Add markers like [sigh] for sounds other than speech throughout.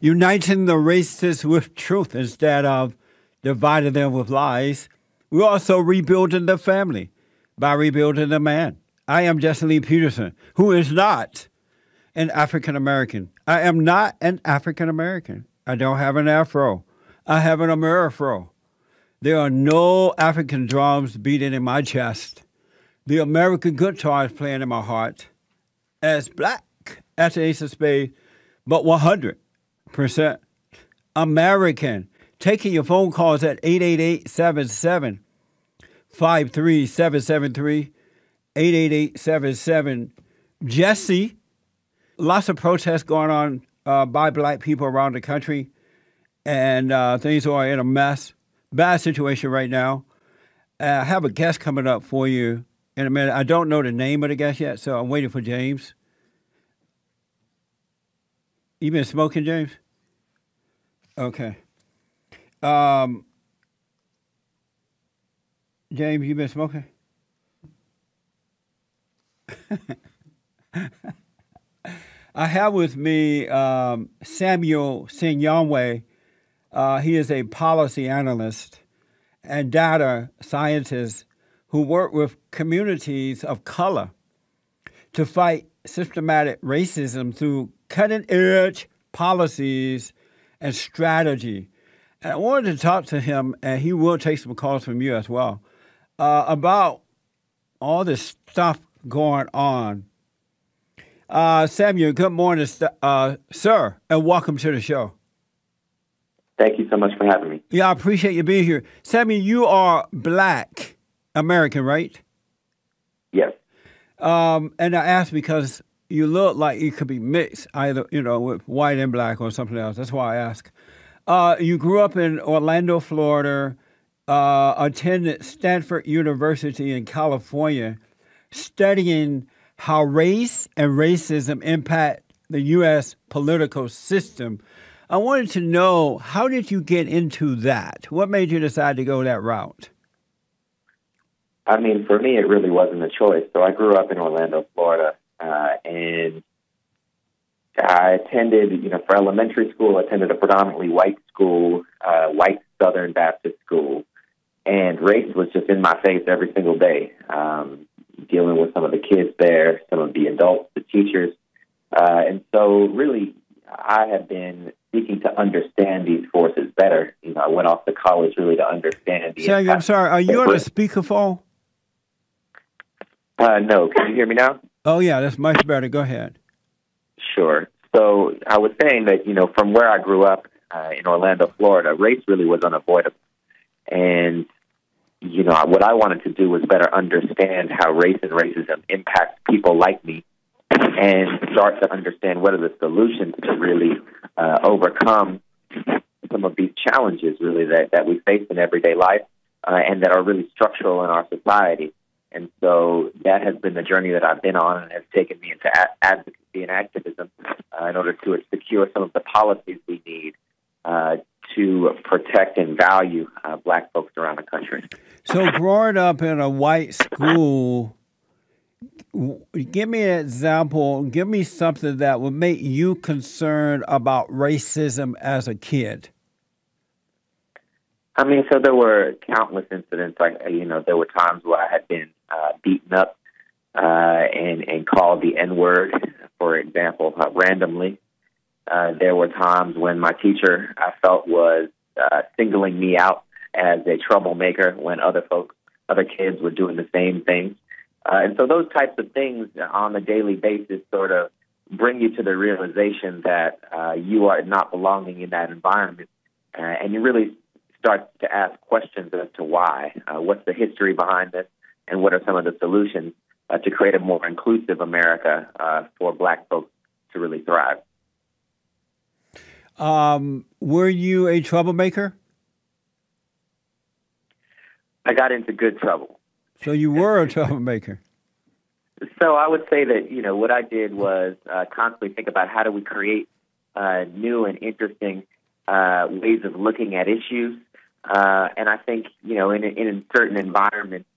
uniting the races with truth instead of dividing them with lies. We're also rebuilding the family by rebuilding the man. I am Jesse Lee Peterson, who is not an African American. I am not an African American. I don't have an afro. I have an Amerifro. There are no African drums beating in my chest. The American guitar is playing in my heart as black as ace of spades, but 100% American. Taking your phone calls at 888 77 53773 888 Jesse, lots of protests going on uh, by black people around the country, and uh, things are in a mess. Bad situation right now. Uh, I have a guest coming up for you in a minute. I don't know the name of the guest yet, so I'm waiting for James. You been smoking, James? Okay. Um, James, you been smoking? [laughs] I have with me um, Samuel Sinyangwe. Uh, he is a policy analyst and data scientist who work with communities of color to fight systematic racism through cutting edge policies and strategy. And I wanted to talk to him, and he will take some calls from you as well, uh, about all this stuff going on. Uh, Samuel, good morning, uh, sir, and welcome to the show. Thank you so much for having me. Yeah, I appreciate you being here. Samuel, you are black American, right? Yes. Um, and I ask because you look like you could be mixed, either you know, with white and black or something else. That's why I ask. Uh, you grew up in Orlando, Florida. Uh, attended Stanford University in California, studying how race and racism impact the U.S. political system. I wanted to know how did you get into that? What made you decide to go that route? I mean, for me, it really wasn't a choice. So I grew up in Orlando, Florida, uh, and I attended, you know, for elementary school, I attended a predominantly white school, uh, white Southern Baptist school, and race was just in my face every single day. Um, dealing with some of the kids there, some of the adults, the teachers, uh, and so really, I have been seeking to understand these forces better. You know, I went off to college really to understand. The Sorry, I'm sorry. Are you on a speakerphone? Uh, no. Can you hear me now? Oh yeah, that's much better. Go ahead. Sure. So I was saying that you know from where I grew up uh, in Orlando, Florida, race really was unavoidable, and you know what I wanted to do was better understand how race and racism impacts people like me, and start to understand what are the solutions to really uh, overcome some of these challenges really that that we face in everyday life, uh, and that are really structural in our society. And so that has been the journey that I've been on and has taken me into advocacy and activism uh, in order to secure some of the policies we need uh, to protect and value uh, black folks around the country. So, growing up in a white school, give me an example, give me something that would make you concerned about racism as a kid. I mean, so there were countless incidents. Like you know, there were times where I had been uh, beaten up uh, and and called the N word, for example, uh, randomly. Uh, there were times when my teacher I felt was uh, singling me out as a troublemaker when other folks, other kids were doing the same things. Uh, and so those types of things on a daily basis sort of bring you to the realization that uh, you are not belonging in that environment. Uh, and you really start to ask questions as to why. Uh, what's the history behind this? And what are some of the solutions uh, to create a more inclusive America uh, for black folks to really thrive? Um, were you a troublemaker? I got into good trouble. So you were a troublemaker. So I would say that you know what I did was uh, constantly think about how do we create uh, new and interesting uh, ways of looking at issues, uh, and I think you know in in certain environments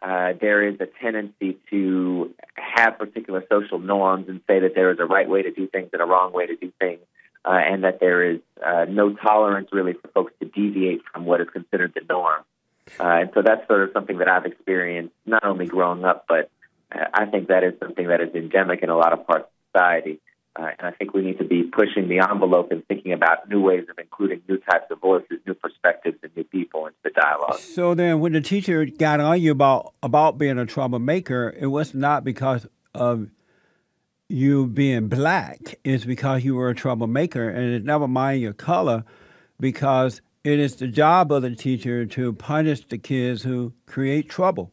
uh, there is a tendency to have particular social norms and say that there is a right way to do things and a wrong way to do things, uh, and that there is uh, no tolerance really for folks to deviate from what is considered the norm. Uh, and so that's sort of something that I've experienced not only growing up, but I think that is something that is endemic in a lot of parts of society. Uh, and I think we need to be pushing the envelope and thinking about new ways of including new types of voices, new perspectives, and new people into the dialogue. So then, when the teacher got on you about about being a troublemaker, it was not because of you being black; it's because you were a troublemaker, and it's never mind your color, because it is the job of the teacher to punish the kids who create trouble.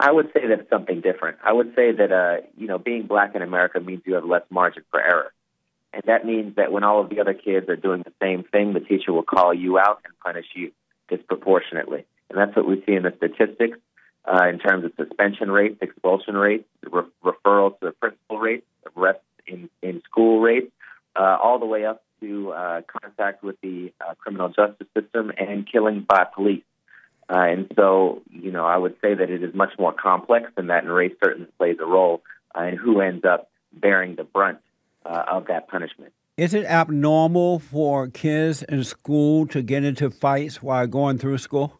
I would say that it's something different. I would say that uh, you know being black in America means you have less margin for error, and that means that when all of the other kids are doing the same thing, the teacher will call you out and punish you disproportionately, and that's what we see in the statistics uh, in terms of suspension rates, expulsion rates, re- referral to the principal rates, arrests in in school rates, uh, all the way up to uh, contact with the uh, criminal justice system and killings by police. Uh, and so, you know, I would say that it is much more complex than that, and race certainly plays a role uh, in who ends up bearing the brunt uh, of that punishment. Is it abnormal for kids in school to get into fights while going through school?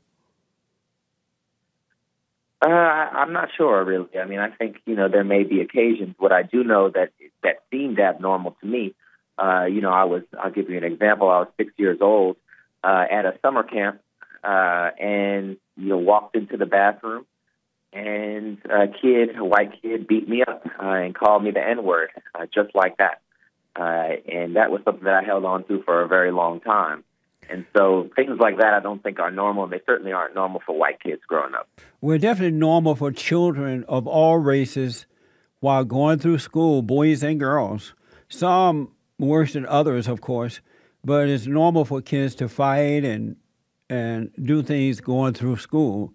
Uh, I'm not sure, really. I mean, I think you know there may be occasions. What I do know that that seemed abnormal to me. Uh, you know, I was. I'll give you an example. I was six years old uh, at a summer camp uh, and you know walked into the bathroom, and a kid, a white kid, beat me up uh, and called me the N word, uh, just like that. Uh, and that was something that I held on to for a very long time. And so things like that I don't think are normal, and they certainly aren't normal for white kids growing up. We're definitely normal for children of all races while going through school, boys and girls. Some worse than others, of course, but it's normal for kids to fight and and do things going through school.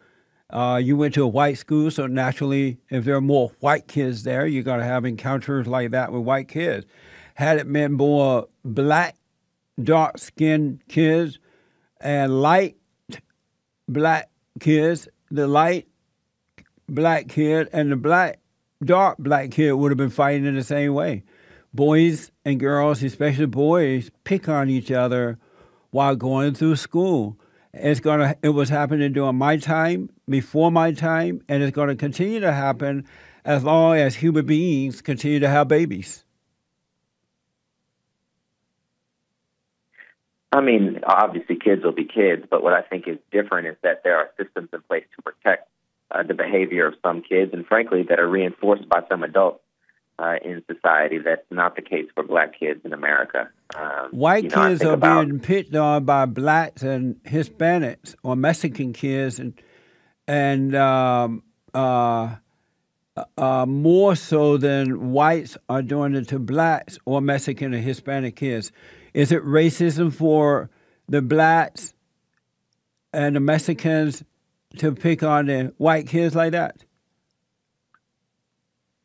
Uh, you went to a white school, so naturally, if there are more white kids there, you're going to have encounters like that with white kids. Had it been more black, dark skinned kids and light black kids, the light black kid and the black dark black kid would have been fighting in the same way. Boys and girls, especially boys, pick on each other while going through school. It's gonna. It was happening during my time, before my time, and it's going to continue to happen as long as human beings continue to have babies. I mean, obviously, kids will be kids, but what I think is different is that there are systems in place to protect uh, the behavior of some kids, and frankly, that are reinforced by some adults uh, in society. That's not the case for black kids in America. Um, White you know, kids are about, being picked on by blacks and Hispanics or Mexican kids, and and um, uh, uh, more so than whites are doing it to blacks or Mexican or Hispanic kids. Is it racism for the blacks and the Mexicans to pick on the white kids like that?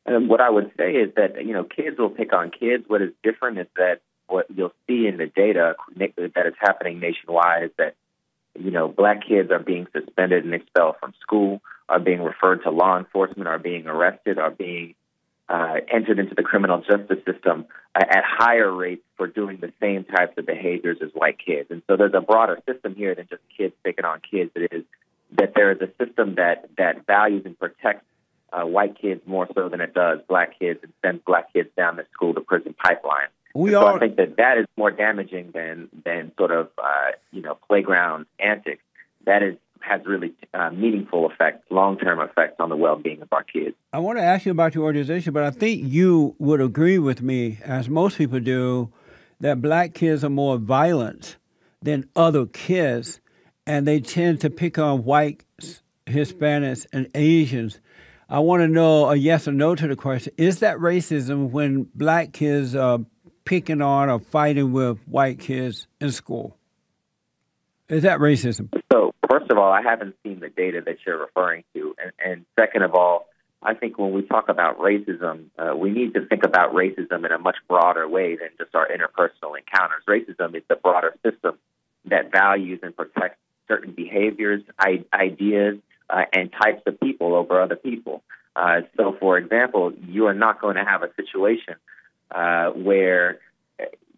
And what I would say is that you know kids will pick on kids. What is different is that what you'll see in the data that is happening nationwide is that you know black kids are being suspended and expelled from school, are being referred to law enforcement, are being arrested, are being uh, entered into the criminal justice system uh, at higher rates for doing the same types of behaviors as white kids. And so there's a broader system here than just kids picking on kids. It is that there is a system that that values and protects uh, white kids more so than it does black kids and sends black kids down the school to prison pipeline. We so I think that that is more damaging than than sort of uh, you know playground antics. That is has really uh, meaningful effects, long term effects on the well being of our kids. I want to ask you about your organization, but I think you would agree with me, as most people do, that black kids are more violent than other kids, and they tend to pick on whites, Hispanics, and Asians I want to know a yes or no to the question. Is that racism when black kids are picking on or fighting with white kids in school? Is that racism? So, first of all, I haven't seen the data that you're referring to. And, and second of all, I think when we talk about racism, uh, we need to think about racism in a much broader way than just our interpersonal encounters. Racism is the broader system that values and protects certain behaviors, I- ideas, uh, and types of people over other people. Uh, so, for example, you are not going to have a situation uh, where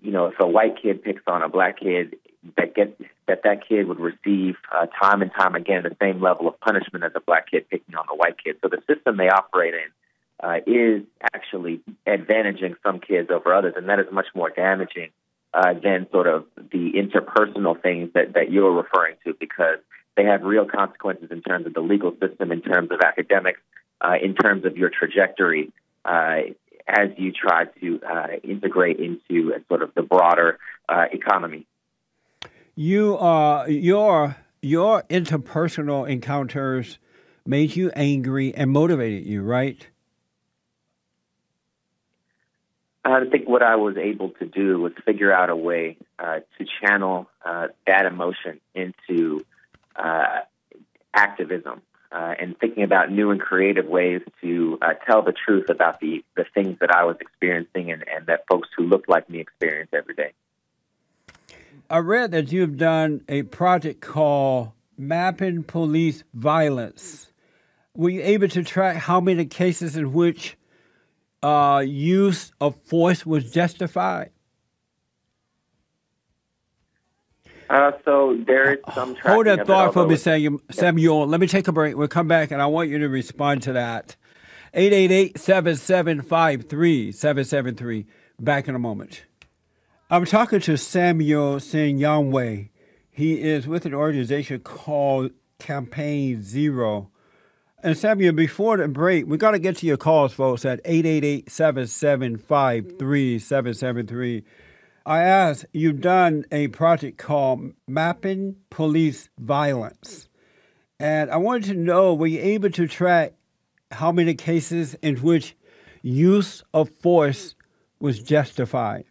you know, if a white kid picks on a black kid, that get that that kid would receive uh, time and time again the same level of punishment as a black kid picking on a white kid. So the system they operate in uh, is actually advantaging some kids over others, and that is much more damaging uh, than sort of the interpersonal things that that you're referring to because they have real consequences in terms of the legal system, in terms of academics, uh, in terms of your trajectory uh, as you try to uh, integrate into a sort of the broader uh, economy you uh, your your interpersonal encounters made you angry and motivated you, right? I think what I was able to do was figure out a way uh, to channel uh, that emotion into uh, activism uh, and thinking about new and creative ways to uh, tell the truth about the, the things that I was experiencing and, and that folks who looked like me experience every day. I read that you've done a project called Mapping Police Violence. Were you able to track how many cases in which uh, use of force was justified? Uh, so there is some. Hold that thought for me, Samuel. Samuel. Let me take a break. We'll come back, and I want you to respond to that. 888 7753 773. Back in a moment. I'm talking to Samuel Sinyangwe. He is with an organization called Campaign Zero. And Samuel, before the break, we got to get to your calls, folks, at 888 775 3773. I asked, you've done a project called Mapping Police Violence. And I wanted to know were you able to track how many cases in which use of force was justified?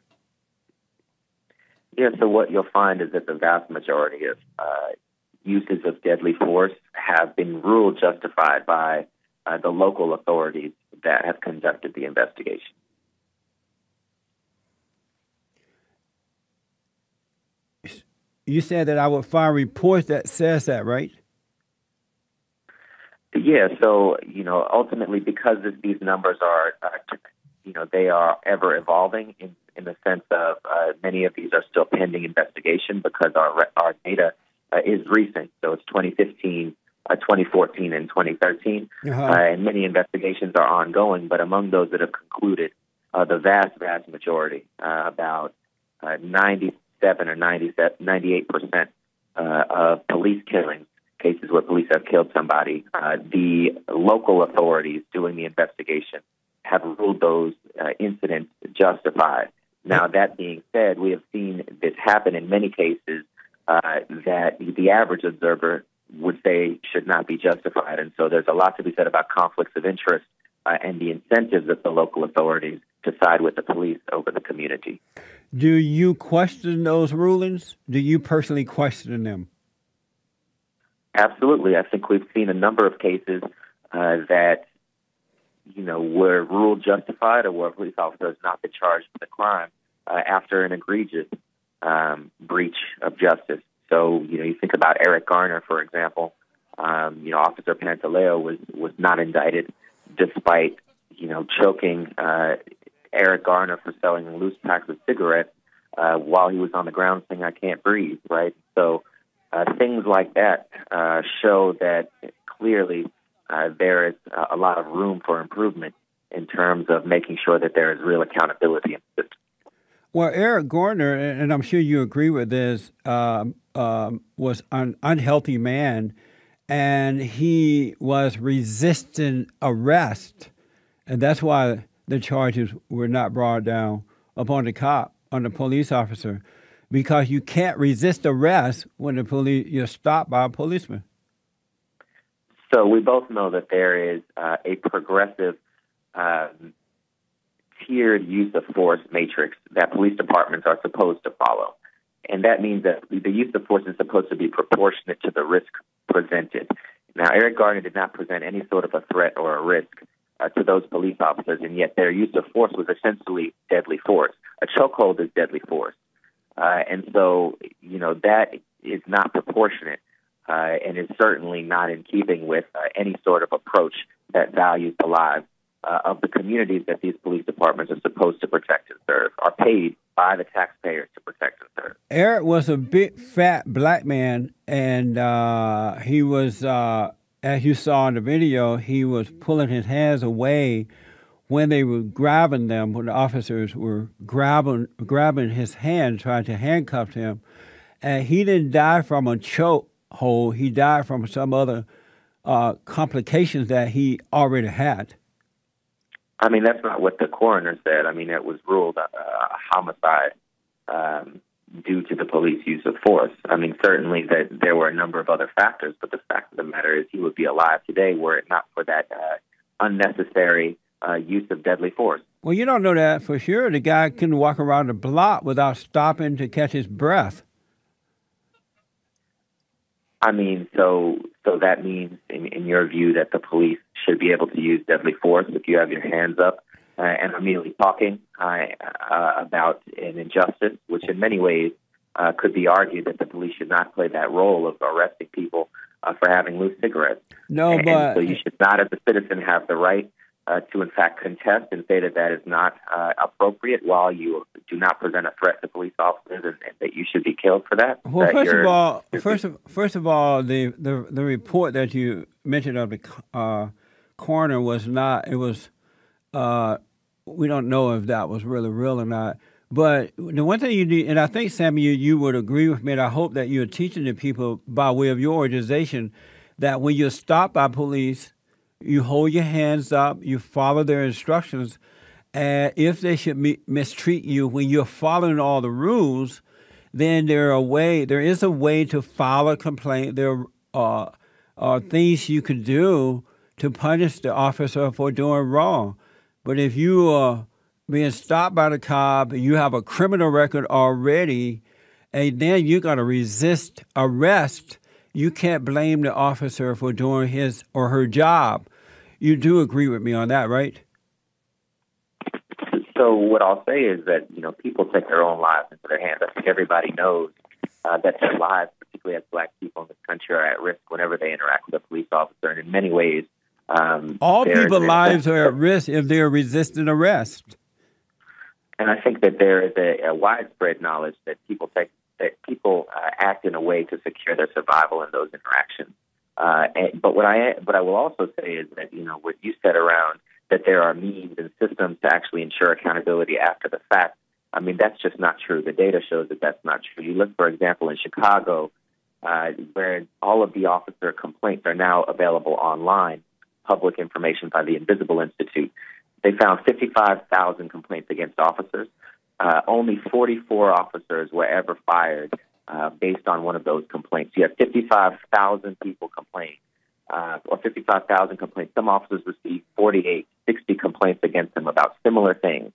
Yeah, so what you'll find is that the vast majority of uh, uses of deadly force have been ruled justified by uh, the local authorities that have conducted the investigation. You said that I would file reports that says that, right? Yeah. So you know, ultimately, because these numbers are, uh, you know, they are ever evolving in in the sense of uh, many of these are still pending investigation because our our data uh, is recent. So it's 2015, uh, 2014, and 2013, uh-huh. Uh, and many investigations are ongoing. But among those that have concluded, uh, the vast vast majority, uh, about 97 or 98 percent of police killings cases where police have killed somebody, the local authorities doing the investigation have ruled those uh, incidents justified. Now, that being said, we have seen this happen in many cases uh, that the average observer would say should not be justified. And so there's a lot to be said about conflicts of interest uh, and the incentives of the local authorities to side with the police over the community. Do you question those rulings? Do you personally question them? Absolutely. I think we've seen a number of cases uh, that you know, were ruled justified or where a police officer has not been charged with a crime uh, after an egregious um, breach of justice. So, you know, you think about Eric Garner, for example. Um, you know, Officer Pantaleo was was not indicted despite you know choking uh, Eric Garner for selling loose packs of cigarettes uh, while he was on the ground saying "I can't breathe." Right. So uh, things like that uh, show that clearly uh, there is a lot of room for improvement in terms of making sure that there is real accountability in the system. Well, Eric Garner, and I'm sure you agree with this, um, um, was an unhealthy man, and he was resisting arrest, and that's why the charges were not brought down upon the cop, on the police officer, because you can't resist arrest when the police you're stopped by a policeman. So we both know that there is uh, a progressive um, tiered use of force matrix that police departments are supposed to follow. And that means that the use of force is supposed to be proportionate to the risk presented. Now, Eric Garner did not present any sort of a threat or a risk uh, to those police officers, and yet their use of force was essentially deadly force. A chokehold is deadly force. Uh, and so, you know, that is not proportionate uh, and is certainly not in keeping with uh, any sort of approach that values the lives uh, of the communities that these police departments are supposed to protect and serve, are paid by the taxpayers to protect and serve. Eric was a big, fat black man, and uh, he was, as you saw in the video, he was pulling his hands away when they were grabbing them, when the officers were grabbing grabbing his hand, trying to handcuff him. And he didn't die from a choke hold. He died from some other uh, complications that he already had. I mean, that's not what the coroner said. I mean, it was ruled a, a homicide um, due to the police use of force. I mean, certainly that there were a number of other factors, but the fact of the matter is he would be alive today were it not for that uh, unnecessary uh, use of deadly force. Well, you don't know that for sure. The guy can walk around a block without stopping to catch his breath. I mean, so so that means, in, in your view, that the police should be able to use deadly force if you have your hands up uh, and immediately talking uh, uh, about an injustice, which in many ways uh, could be argued that the police should not play that role of arresting people uh, for having loose cigarettes. No, and, but so you should not, as a citizen, have the right uh, to in fact contest and say that that is not uh, appropriate while you do not present a threat to police officers and, and that you should be killed for that? Well, that first of all, first of first of all, the, the the report that you mentioned of the uh, coroner was not. It was. Uh, we don't know if that was really real or not. But the one thing you need, and I think Samuel, you would agree with me, and I hope that you're teaching the people by way of your organization that when you're stopped by police you hold your hands up, you follow their instructions, and if they should mistreat you when you're following all the rules, then there a way. There is a way to file a complaint. There are, are things you can do to punish the officer for doing wrong. But if you are being stopped by the cop, and you have a criminal record already, and then you're going to resist arrest, you can't blame the officer for doing his or her job. You do agree with me on that, right? So what I'll say is that you know people take their own lives into their hands. I think everybody knows uh, that their lives, particularly as Black people in this country, are at risk whenever they interact with a police officer. And in many ways, um, all people's lives are at [laughs] risk if they're resisting arrest. And I think that there is a, a widespread knowledge that people take that people uh, act in a way to secure their survival in those interactions. Uh, and, but what I what I will also say is that you know what you said around that there are means and systems to actually ensure accountability after the fact. I mean that's just not true. The data shows that that's not true. You look, for example, in Chicago, uh, where all of the officer complaints are now available online, public information by the Invisible Institute. They found 55,000 complaints against officers. Uh, only 44 officers were ever fired uh, based on one of those complaints. You have 55,000 people complain, uh, or 55,000 complaints. Some officers received 48, 60 complaints against them about similar things,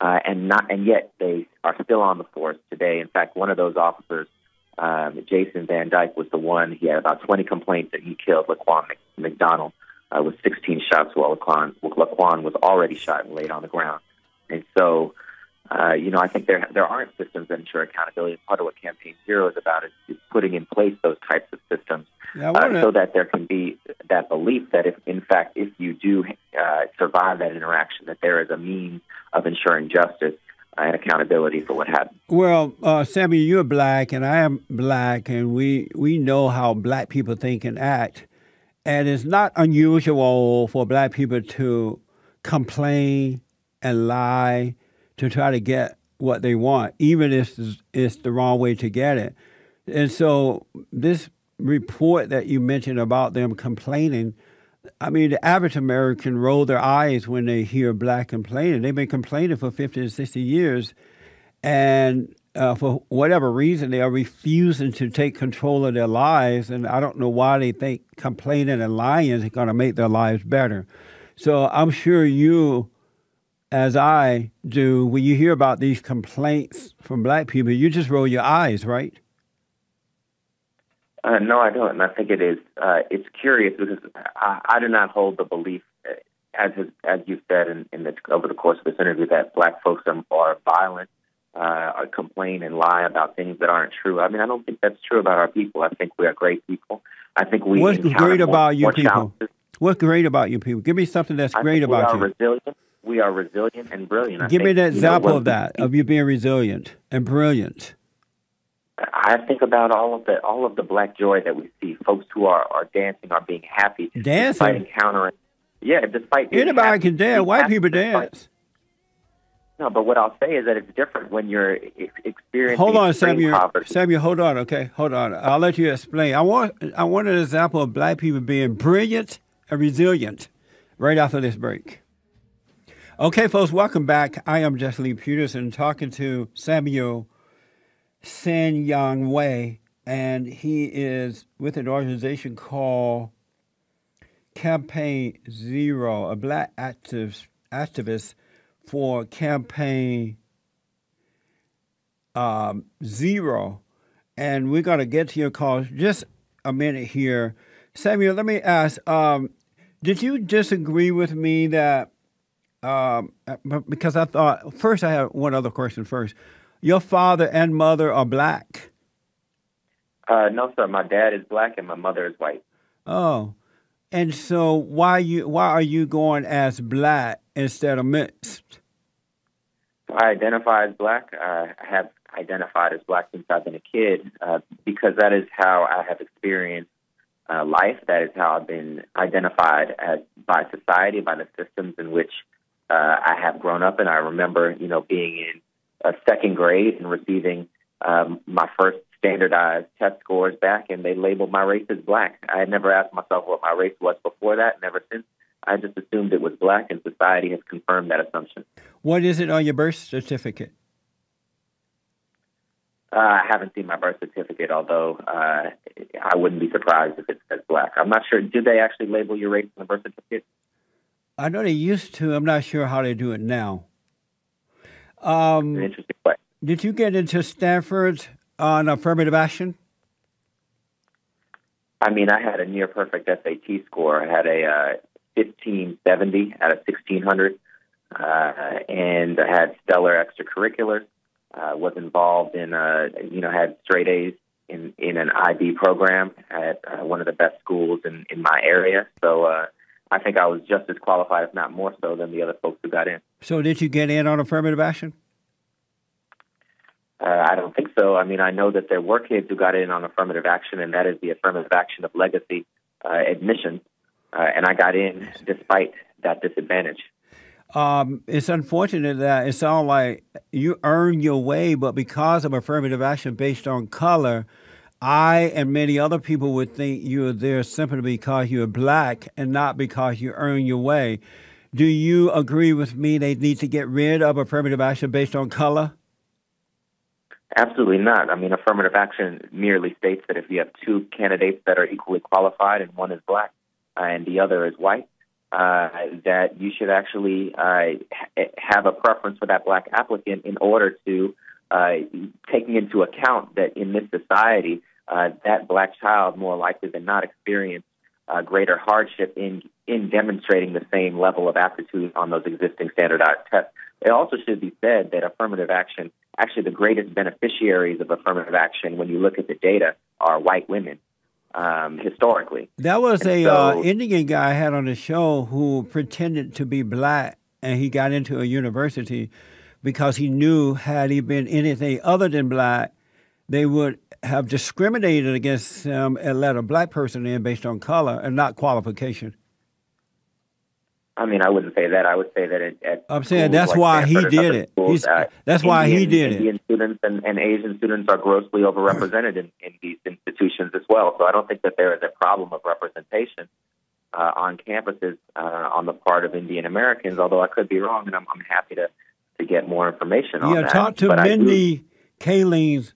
uh, and not, and yet they are still on the force today. In fact, one of those officers, um, Jason Van Dyke, was the one. He had about 20 complaints that he killed Laquan McDonald uh, with 16 shots while Laquan, Laquan was already shot and laid on the ground. And so uh, you know, I think there there aren't systems that ensure accountability. Part of what Campaign Zero is about is, is putting in place those types of systems yeah, uh, so that there can be that belief that if, in fact, if you do uh, survive that interaction, that there is a means of ensuring justice and accountability for what happened. Well, uh, Sammy, you're black and I am black, and we we know how black people think and act, and it's not unusual for black people to complain and lie to try to get what they want, even if it's the wrong way to get it. And so, this report that you mentioned about them complaining, I mean, the average American roll their eyes when they hear black complaining. They've been complaining for 50 to 60 years, and uh, for whatever reason, they are refusing to take control of their lives. And I don't know why they think complaining and lying is going to make their lives better. So I'm sure you as I do, when you hear about these complaints from black people, you just roll your eyes, right? Uh, no, I don't, and I think it is. Uh, it's curious because I, I, do not hold the belief, uh, as as you said in, in over the course of this interview, that black folks are, are violent, uh, complain and lie about things that aren't true. I mean, I don't think that's true about our people. I think we are great people. I think we. What's great about you people? Challenges. What's great about you people? Give me something that's I great about we you. are resilient. We are resilient and brilliant. I Give me think, an you example of that, of you being resilient and brilliant. I think about all of the all of the black joy that we see. Folks who are, are dancing, are being happy, despite Dancing? encountering. Yeah, despite Anybody happy, can dance. White people despite- dance. No, but what I'll say is that it's different when you're experiencing Hold on, Samuel. poverty. Samuel, hold on. Okay, hold on. I'll let you explain. I want I want an example of black people being brilliant and resilient right after this break. Okay, folks, welcome back. I am Jesse Lee Peterson talking to Samuel Sinyangwe, and he is with an organization called Campaign Zero, a black activist activist for Campaign um, Zero. And we're going to get to your call just a minute here. Samuel, let me ask um, did you disagree with me that? Um, because I thought, first, I have one other question first. Your father and mother are black. Uh, no, sir. My dad is black and my mother is white. Oh, and so why you why are you going as black instead of mixed? I identify as black. Uh, I have identified as black since I've been a kid uh, because that is how I have experienced uh, life. That is how I've been identified as by society, by the systems in which uh, I have grown up. And I remember, you know, being in a second grade and receiving um, my first standardized test scores back, and they labeled my race as black. I had never asked myself what my race was before that, and ever since. I just assumed it was black, and society has confirmed that assumption. What is it on your birth certificate? Uh, I haven't seen my birth certificate, although uh, I wouldn't be surprised if it says black. I'm not sure. Do they actually label your race on the birth certificate? I know they used to. I'm not sure how they do it now. Um, interesting question. did you get into Stanford on affirmative action? I mean, I had a near perfect SAT score. I had a uh, 1570 out of 1600, uh, and I had stellar extracurriculars. Uh, was involved in, uh, you know, had straight A's in in an IB program at uh, one of the best schools in in my area. So uh, I think I was just as qualified, if not more so, than the other folks who got in. So did you get in on affirmative action? Uh, I don't think so. I mean, I know that there were kids who got in on affirmative action, and that is the affirmative action of legacy uh, admission. Uh, and I got in despite that disadvantage. Um, it's unfortunate that it sounds like you earn your way, but because of affirmative action based on color, I and many other people would think you're there simply because you're black and not because you earn your way. Do you agree with me they need to get rid of affirmative action based on color? Absolutely not. I mean, affirmative action merely states that if you have two candidates that are equally qualified and one is black and the other is white, uh, that you should actually uh, ha- have a preference for that black applicant in order to uh, taking into account that in this society, uh, that black child more likely than not experience uh, greater hardship in in demonstrating the same level of aptitude on those existing standardized tests. It also should be said that affirmative action, actually the greatest beneficiaries of affirmative action, when you look at the data, are white women um, historically. That was And a so- uh, Indian guy I had on the show who pretended to be black, and he got into a university because he knew had he been anything other than black, they would have discriminated against him and let a black person in based on color and not qualification. I mean, I wouldn't say that. I would say that it, at I'm saying that's like why he Stanford and did it. schools, He's- that's why he Indian, did it. Indian students and, and Asian students are grossly overrepresented in, in these institutions as well. So I don't think that there is a problem of representation uh, on campuses uh, on the part of Indian Americans. Although I could be wrong, and I'm, I'm happy to to get more information on Yeah, that. Yeah, talk to But Mindy Kaling's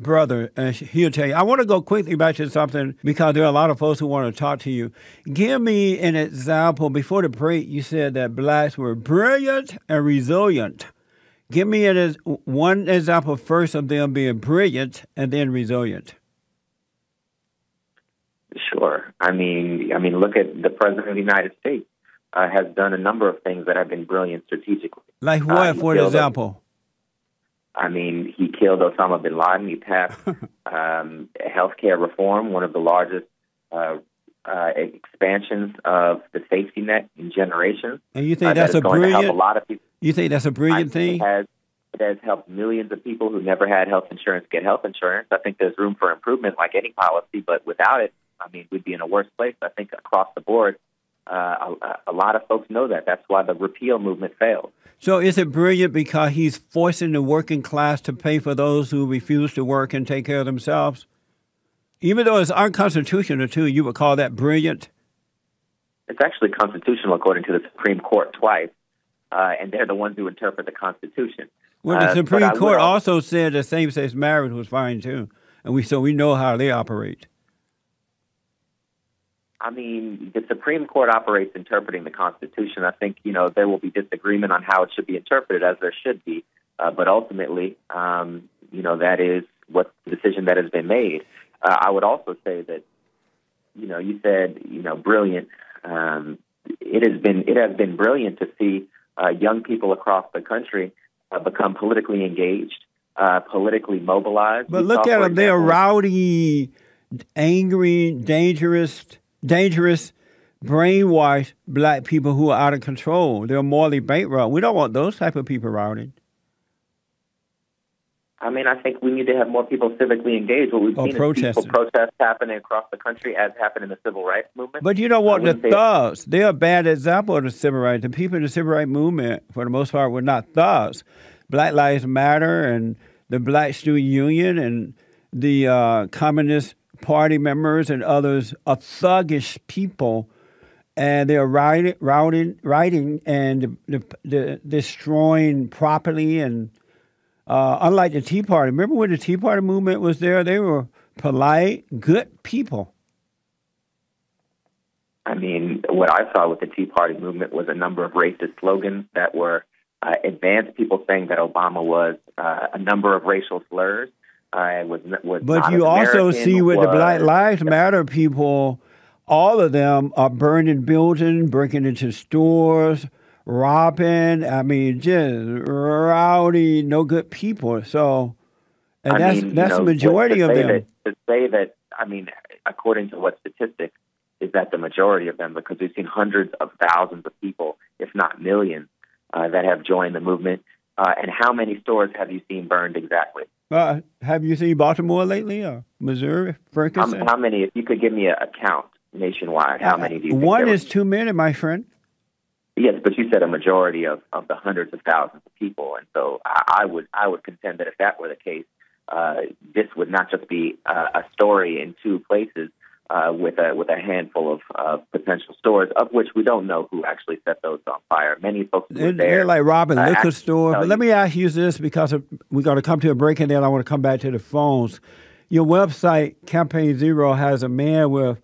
brother, and he'll tell you. I want to go quickly back to something because there are a lot of folks who want to talk to you. Give me an example. Before the break, you said that blacks were brilliant and resilient. Give me an, one example first of them being brilliant and then resilient. Sure. I mean, I mean, look at the president of the United States uh, has done a number of things that have been brilliant strategically. Like Uh, what, he for example? I mean, he killed Osama bin Laden. He passed [laughs] um, healthcare reform, one of the largest uh, uh, expansions of the safety net in generations. And you think uh, that's that a is going to help brilliant? a lot of people. You think that's a brilliant thing? It has, it has helped millions of people who never had health insurance get health insurance. I think there's room for improvement, like any policy, but without it, I mean, we'd be in a worse place. I think across the board, uh, a, a lot of folks know that. That's why the repeal movement failed. So is it brilliant because he's forcing the working class to pay for those who refuse to work and take care of themselves? Even though it's unconstitutional, too, you would call that brilliant? It's actually constitutional according to the Supreme Court twice, uh, and they're the ones who interpret the Constitution. Well, the Uh, Supreme would Court also- also said that same-sex marriage was fine too, and we so we know how they operate. I mean, the Supreme Court operates interpreting the Constitution. I think you know there will be disagreement on how it should be interpreted, as there should be. Uh, but ultimately, um, you know, that is what the decision that has been made. Uh, I would also say that, you know, you said, you know, brilliant. Um, it has been it has been brilliant to see uh, young people across the country uh, become politically engaged, uh, politically mobilized. But We look at for them; they are rowdy, angry, dangerous, dangerous, brainwashed black people who are out of control. They're morally bankrupt. We don't want those type of people routing. I mean, I think we need to have more people civically engaged. What we've Or seen is peaceful protests happening across the country, as happened in the civil rights movement. But you don't want the thugs. They're a bad example of the civil rights. The people in the civil rights movement, for the most part, were not thugs. Black Lives Matter and the Black Student Union and the uh, Communist Party members and others are thuggish people, and they're riding, routing, riding and destroying property. And uh, unlike the Tea Party, remember when the Tea Party movement was there? They were polite, good people. I mean, what I saw with the Tea Party movement was a number of racist slogans that were uh, advanced people saying that Obama was uh, a number of racial slurs. Uh, was was But you also see with the Black Lives Matter people, all of them are burning buildings, breaking into stores, robbing. I mean, just rowdy, no good people. So, and I that's mean, you that's know, the majority of them. That, to say that, I mean, according to what statistics, is that the majority of them, because we've seen hundreds of thousands of people, if not millions, uh, that have joined the movement. Uh, and how many stores have you seen burned exactly? Uh, have you seen Baltimore lately or Missouri, How, Ferguson? how many? If you could give me a, a count nationwide, how many do you? Uh, One is too many, my friend. Yes, but you said a majority of, of the hundreds of thousands of people, and so I, I would I would contend that if that were the case, uh, this would not just be uh, a story in two places uh, with a with a handful of uh, potential stores, of which we don't know who actually set those on fire. Many folks were there. they're like robbing uh, liquor tell But let me ask you this because we're going to come to a break and then I want to come back to the phones. Your website, Campaign Zero, has a man with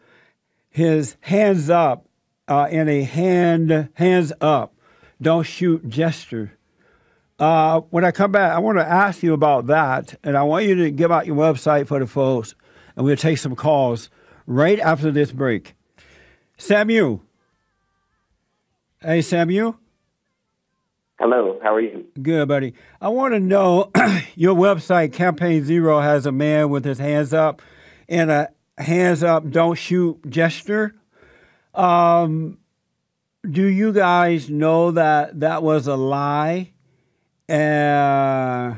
his hands up uh, in a hand, hands up, don't shoot gesture. Uh, when I come back, I want to ask you about that, and I want you to give out your website for the folks, and we'll take some calls right after this break. Samuel. Hey, Samuel. Hello, how are you? Good, buddy. I want to know [clears throat] your website, Campaign Zero, has a man with his hands up and a hands up, don't shoot gesture. Um, do you guys know that that was a lie? Uh,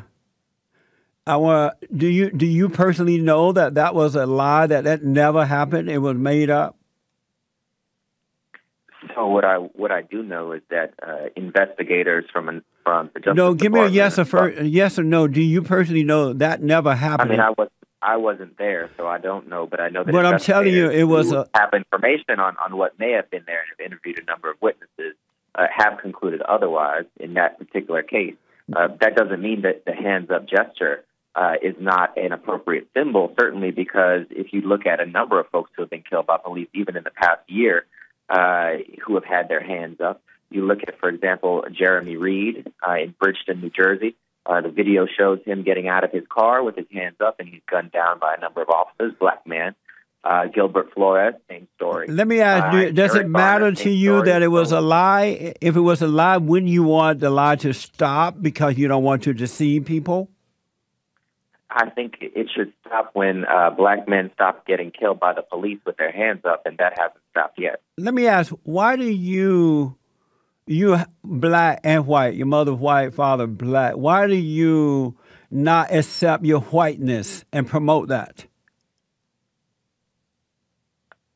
I want. Do you do you personally know that that was a lie? That that never happened? It was made up. So what I what I do know is that uh, investigators from an, from the Justice no, give me a yes or fir- yes or no. Do you personally know that never happened? I mean, I was I wasn't there, so I don't know. But I know that. But I'm telling you, it was a- have information on on what may have been there and have interviewed a number of witnesses. Uh, have concluded otherwise in that particular case. Uh, that doesn't mean that the hands up gesture uh, is not an appropriate symbol. Certainly, because if you look at a number of folks who have been killed by police, even in the past year, uh, who have had their hands up. You look at, for example, Jeremy Reid uh, in Bridgeton, New Jersey. Uh, the video shows him getting out of his car with his hands up, and he's gunned down by a number of officers, black man. Uh, Gilbert Flores, same story. Let me ask Uh, Does Eric it matter Garner, to you that it was a lie? If it was a lie, wouldn't you want the lie to stop because you don't want to deceive people? I think it should stop when uh, black men stop getting killed by the police with their hands up, and that hasn't stopped yet. Let me ask, why do you, you black and white, your mother white, father black, why do you not accept your whiteness and promote that?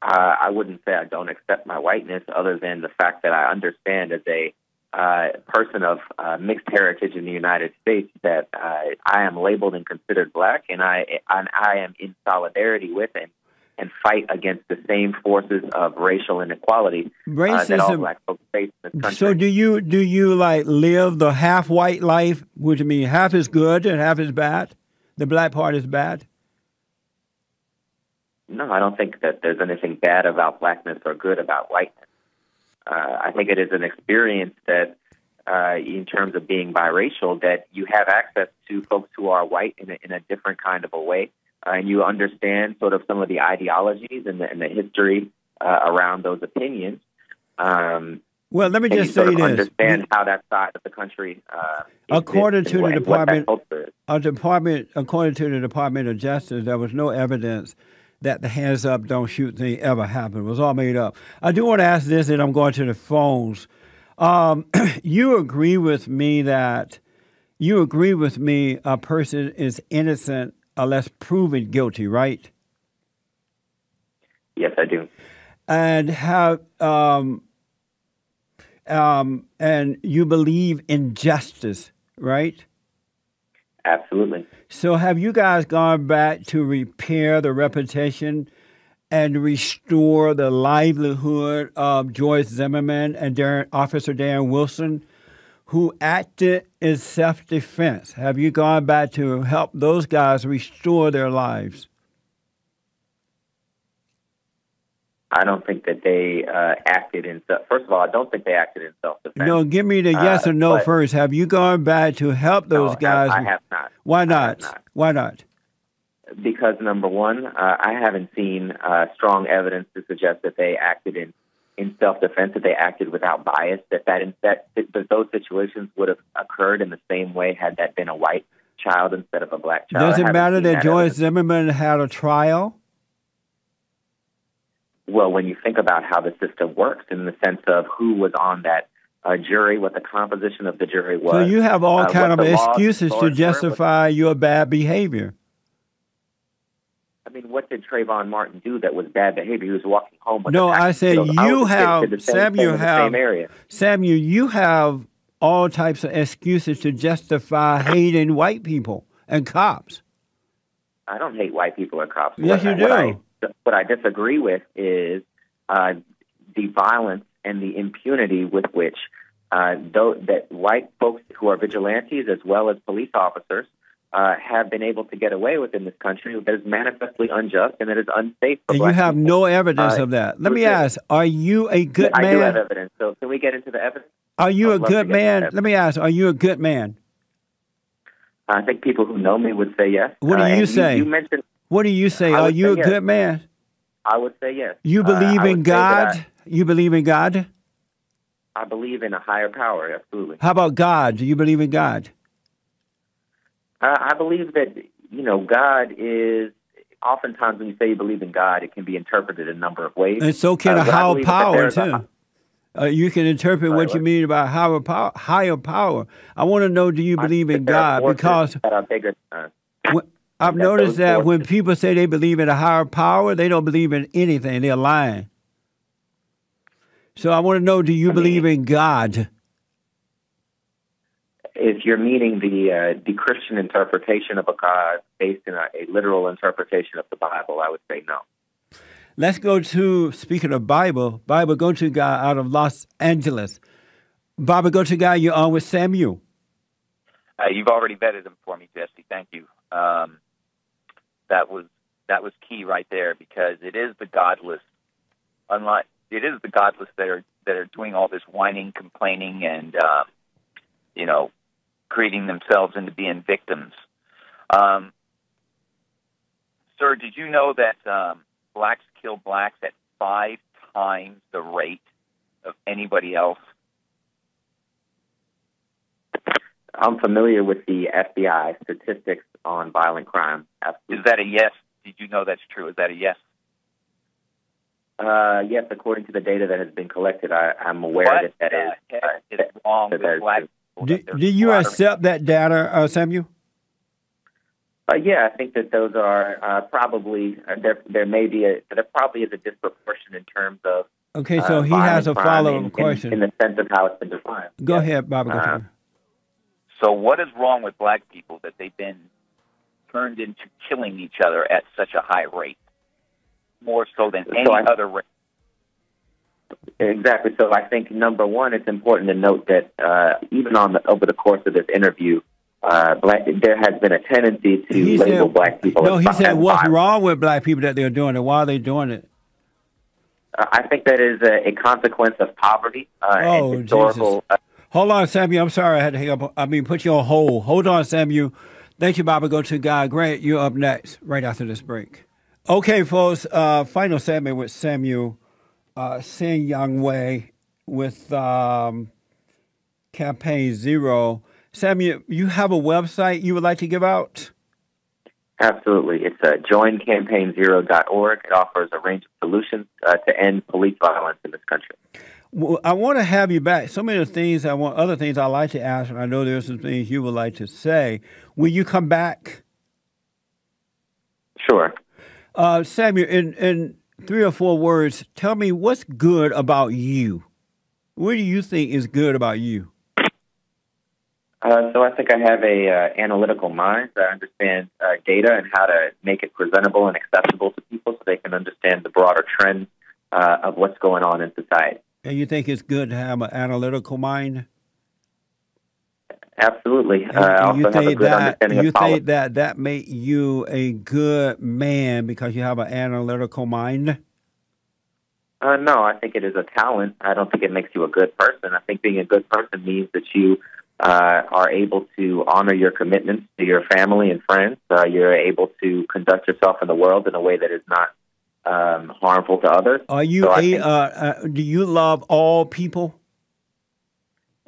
Uh, I wouldn't say I don't accept my whiteness, other than the fact that I understand as a uh, person of uh, mixed heritage in the United States that uh, I am labeled and considered black, and I and I am in solidarity with and and fight against the same forces of racial inequality uh, that all black folks face in this country. So, do you do you like live the half white life, which means half is good and half is bad? The black part is bad. No, I don't think that there's anything bad about blackness or good about whiteness. Uh, I think it is an experience that, uh, in terms of being biracial, that you have access to folks who are white in a, in a different kind of a way, uh, and you understand sort of some of the ideologies and the, and the history uh, around those opinions. Um, well, let me just say this: understand how that side of the country, uh, according to the department, a department, according to the Department of Justice, there was no evidence that the hands up, don't shoot thing ever happened. It was all made up. I do want to ask this, and I'm going to the phones. Um, [clears throat] you agree with me that you agree with me a person is innocent unless proven guilty, right? Yes, I do. And have um, um, and you believe in justice, right? Absolutely. So, have you guys gone back to repair the reputation and restore the livelihood of George Zimmerman and Darren, Officer Darren Wilson, who acted in self defense? Have you gone back to help those guys restore their lives? I don't think that they uh, acted in. First of all, I don't think they acted in self defense. No, give me the yes uh, or no first. Have you gone back to help those no, guys? I have not. Why not? not. Why not? Because number one, uh, I haven't seen uh, strong evidence to suggest that they acted in in self defense. That they acted without bias. That that, in, that that those situations would have occurred in the same way had that been a white child instead of a black child. Does it matter that, that George Zimmerman had a trial? Well, when you think about how the system works in the sense of who was on that uh, jury, what the composition of the jury was. So you have all uh, kind of excuses to justify your bad behavior. I mean, what did Trayvon Martin do that was bad behavior? He was walking home. no, I said you have Samuel have Samuel. You have all types of excuses to justify hating white people and cops. I don't hate white people or cops. Yes, you do. What I disagree with is uh, the violence and the impunity with which uh, though, that white folks who are vigilantes as well as police officers uh, have been able to get away with in this country that is manifestly unjust and that is unsafe. and you have people. no evidence uh, of that. Let me ask: Are you a good I man? I do have evidence. So can we get into the evidence? Are you a good man? Let me ask: Are you a good man? I think people who know me would say yes. What do you uh, say? You, you mentioned what do you say? Are you a yes. good man? I would say yes. You believe uh, in God? I, you believe in God? I believe in a higher power, absolutely. How about God? Do you believe in God? Uh, I believe that, you know, God is, oftentimes when you say you believe in God, it can be interpreted a number of ways. And so can uh, a higher power, too. Uh, you can interpret Sorry, what, you mean about higher power. Higher power. I want to know: Do you believe in God? Because that are bigger, I've noticed that when people say they believe in a higher power, they don't believe in anything. They're lying. So I want to know: Do you I believe mean, in God? If you're meaning the uh, the Christian interpretation of a God based in a, a literal interpretation of the Bible, I would say no. Let's go to speaking of Bible. Bible go to God out of Los Angeles. Bible go to God. You're on with Samuel. Uh, you've already vetted him for me, Jesse. Thank you. Um, that was that was key right there because it is the godless, unlike it is the godless that are that are doing all this whining, complaining, and uh, you know, creating themselves into being victims. Um, sir, did you know that um, blacks kill blacks at five times the rate of anybody else? I'm familiar with the FBI statistics on violent crime. Absolutely. Is that a yes? Did you know that's true? Is that a yes? Uh, yes, according to the data that has been collected, I, I'm aware what that that is. the heck uh, is wrong that with black people? Do, that do you slaughtering? accept that data, uh, Samuel? Uh, yeah, I think that those are uh, probably uh, there. There may be a there probably is a disproportion in terms of. Okay, so uh, he has a violent crime follow in- up question. in, in the sense of how it's been defined. Go Yeah. ahead, Bobby. Go Uh. So what is wrong with black people that they've been turned into killing each other at such a high rate, more so than So any I- other race? Exactly. So I think number one, it's important to note that uh, even on the over the course of this interview, uh, black there has been a tendency to He label said- black people. No, as, he said, as what's violent. wrong with black people that they're doing it? Why are they doing it? Uh, I think that is a, a consequence of poverty uh, Oh, and historical. Jesus. Hold on, Samuel. I'm sorry I had to hang up. I mean, put you on hold. Hold on, Samuel. Thank you, Bobby. Go to God. Grant, you're up next, right after this break. Okay, folks. Uh, final segment with Samuel uh, Sinyangwe with um, Campaign Zero. Samuel, you have a website you would like to give out? Absolutely. It's uh, joincampaignzero.org. It offers a range of solutions uh, to end police violence in this country. Well, I want to have you back. So many things I want, other things I like to ask, and I know there's some things you would like to say. Will you come back? Sure. Uh, Samuel, in, in three or four words, tell me what's good about you. What do you think is good about you? Uh, so I think I have a uh, analytical mind. I understand uh, data and how to make it presentable and accessible to people so they can understand the broader trends uh, of what's going on in society. And you think it's good to have an analytical mind? Absolutely. Uh, you think that you think that that make you a good man because you have an analytical mind? Uh, no, I think it is a talent. I don't think it makes you a good person. I think being a good person means that you uh, are able to honor your commitments to your family and friends. Uh, you're able to conduct yourself in the world in a way that is not um, harmful to others. Are you So a? think- Uh, uh, do you love all people?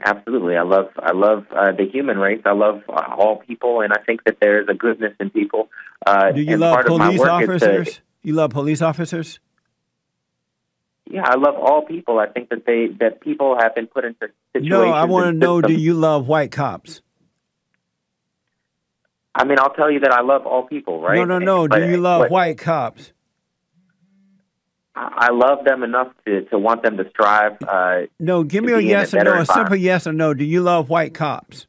Absolutely, I love I love uh, the human race. I love uh, all people, and I think that there is a goodness in people. Uh, Do you love part of my police is to- officers? You love police officers? yeah, I love all people. I think that they that people have been put into situations. No, I want to know. Do you love white cops? I mean, I'll tell you that I love all people, right? No, no, no. But- Do you love but white cops? I I love them enough to, to want them to strive. Uh, No, give me a be in a yes or no, a simple yes or no. Do you love white cops?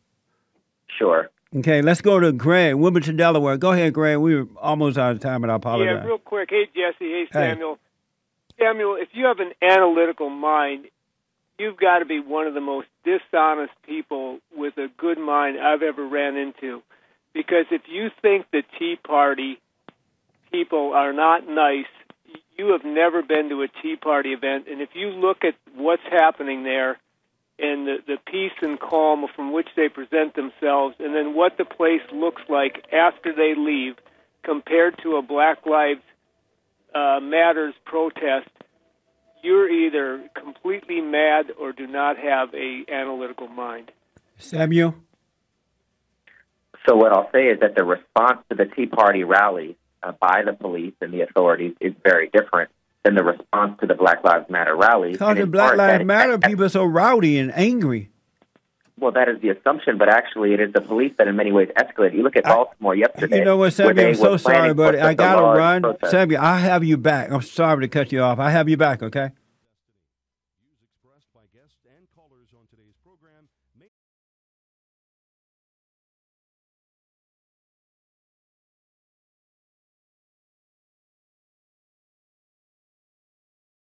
sure. Okay, let's go to Greg, Wilmington, Delaware. Go ahead, Greg. We were almost out of time, and I apologize. Yeah, real quick. Hey, Jesse. Hey, Hey. Samuel. Samuel, if you have an analytical mind, you've got to be one of the most dishonest people with a good mind I've ever ran into. Because if you think the Tea Party people are not nice, you have never been to a Tea Party event. And if you look at what's happening there and the, the peace and calm from which they present themselves, and then what the place looks like after they leave, compared to a Black Lives uh, Matters protest, you're either completely mad or do not have a analytical mind. Samuel? So what I'll say is that the response to the Tea Party rallies uh, by the police and the authorities is very different than the response to the Black Lives Matter rallies. Because the Black Lives Matter people are so rowdy and angry. Well, that is the assumption, but actually, it is the police that, in many ways, escalated. You look at I- Baltimore yesterday. You know what, Samuel? I'm so sorry, but I got to run. Samuel, I have you back. I'm sorry to cut you off. I have you back, okay?